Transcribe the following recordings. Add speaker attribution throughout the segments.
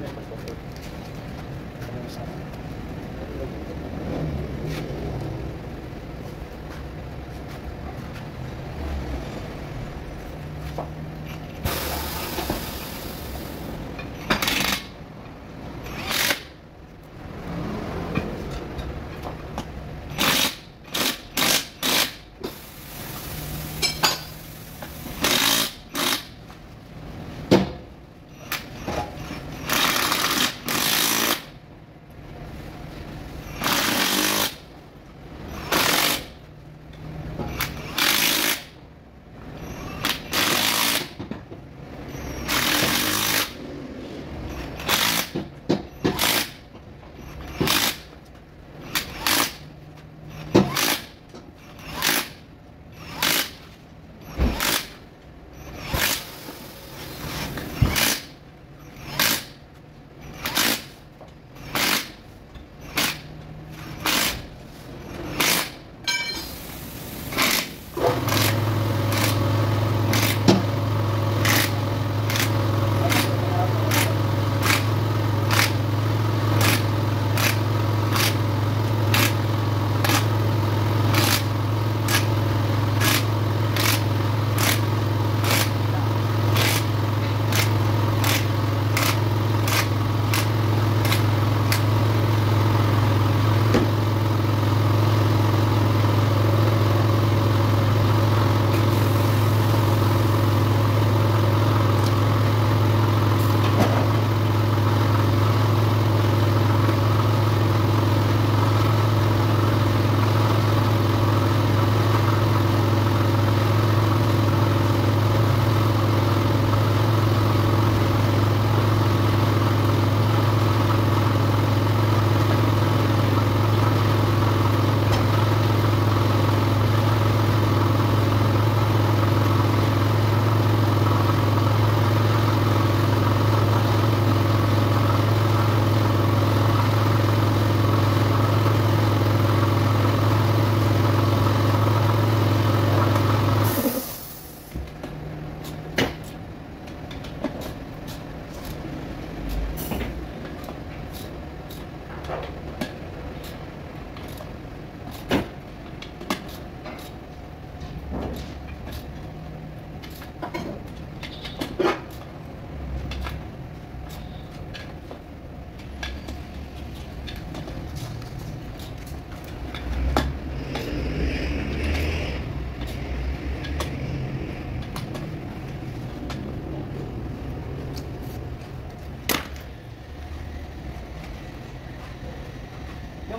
Speaker 1: Gracias.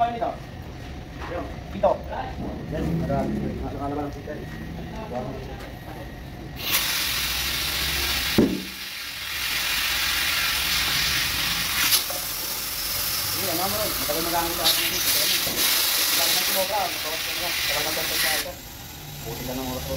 Speaker 1: Yung ano nito? Yung, ito. Yan, marami. Nakalaman ng pita. Hindi, ano mo rin. Matagal magamit sa atin dito. Lahat ng kumobra, matagal magamit sa ito. Buti lang ng oras ko.